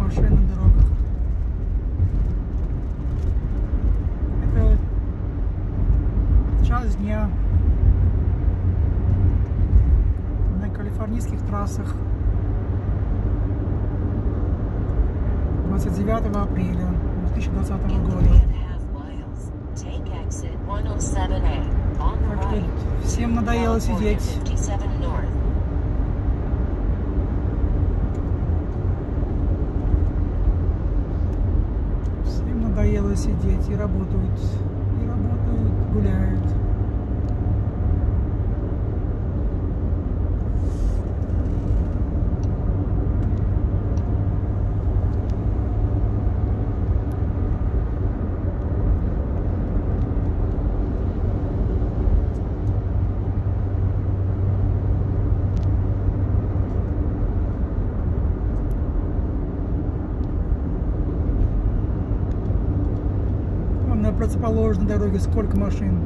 машин на дорогах. Это час дня на калифорнийских трассах 29 апреля 2020 года. Всем надоело сидеть. Сидеть и работают, и работают, гуляют. Вон на противоположной дороге сколько машин,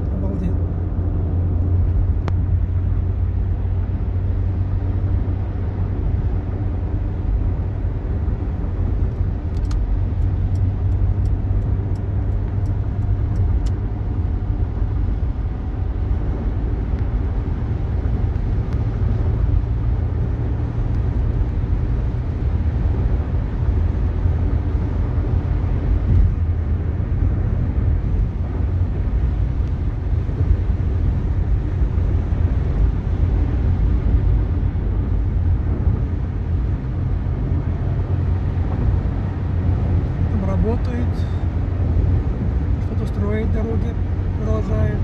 что-то строит дороги, продолжает.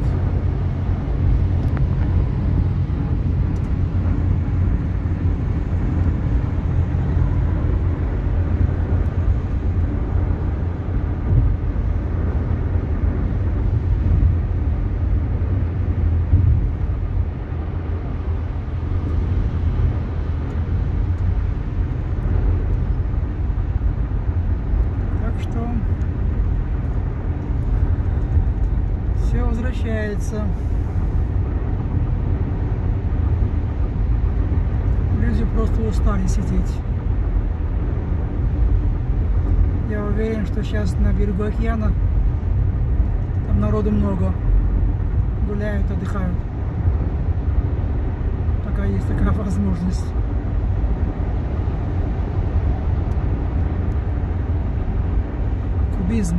Так что возвращается. Люди просто устали сидеть. Я уверен, что сейчас на берегу океана там народу много. Гуляют, отдыхают. Пока есть такая возможность. Кубизм.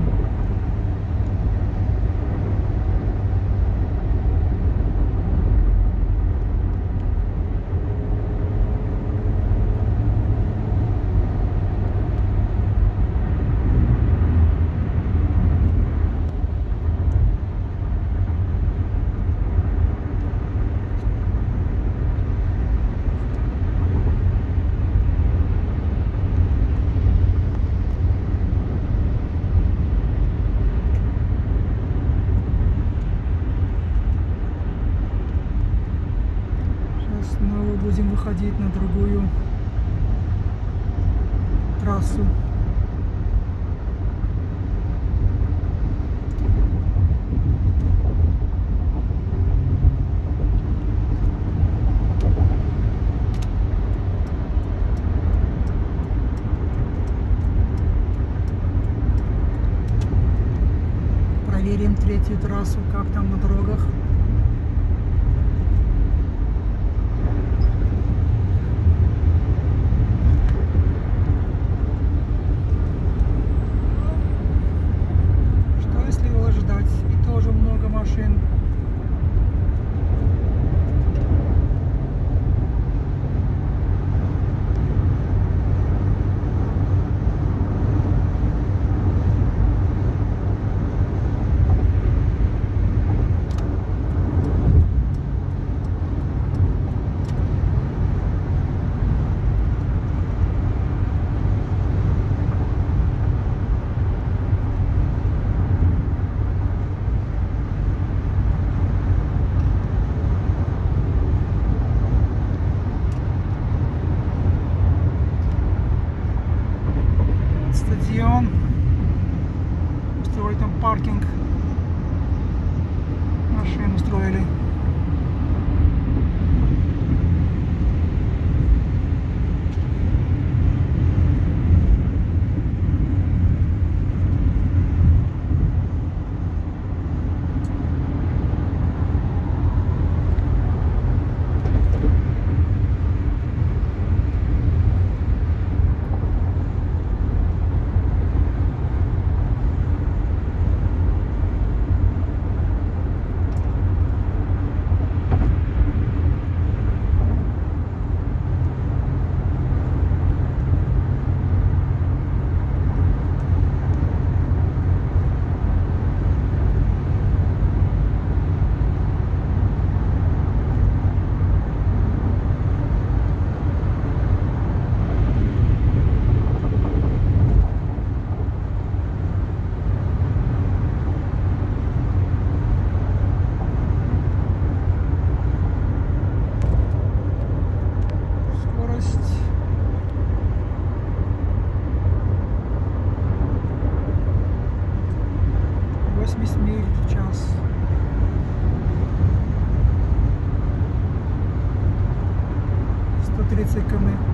Сейчас снова будем выходить на другую трассу. Проверим третью трассу, как там на дорогах. Что если его ждать? И тоже много машин. Стадион. Устроили там паркинг. Машин устроили. 11 секунд.